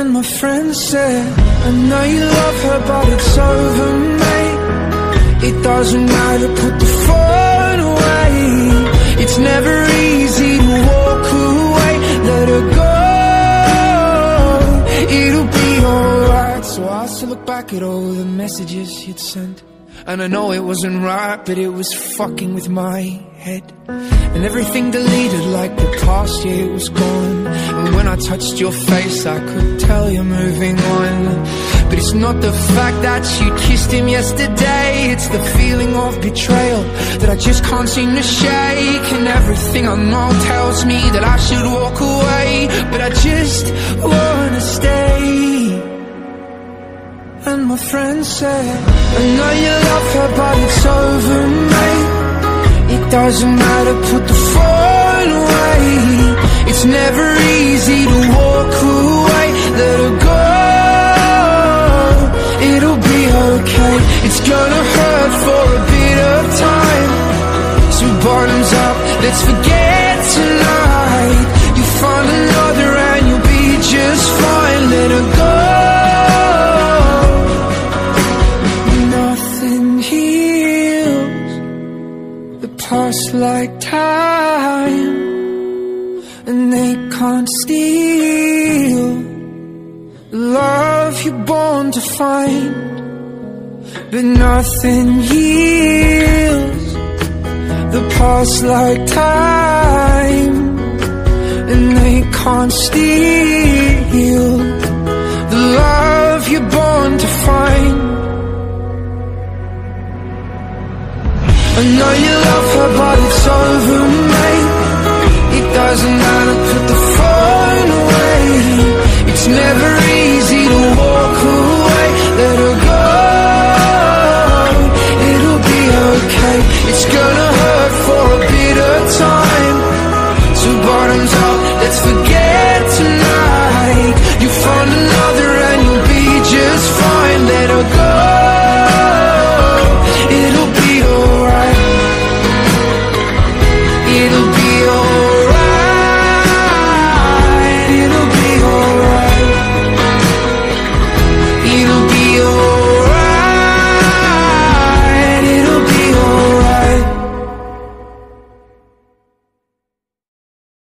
And my friend said, I know you love her, but it's over, mate. It doesn't matter, put the phone away. It's never easy to walk away. Let her go. It'll be alright. So I still look back at all the messages you'd sent. And I know it wasn't right, but it was fucking with my head. And everything deleted like the past year was gone. And when I touched your face, I could tell you're moving on. But it's not the fact that you kissed him yesterday, it's the feeling of betrayal that I just can't seem to shake. And everything I know tells me that I should walk away, but I just wanna stay. And my friend said, I know you love her, but it's over, mate. It doesn't matter, put the phone away. It's never easy to walk away. Let her go. It'll be okay. It's gonna hurt for a bit of time. So bottoms up, let's forget past like time, and they can't steal the love you're born to find. But nothing heals the past like time, and they can't steal the love you're born to find. I know you bottoms up. Let's forget.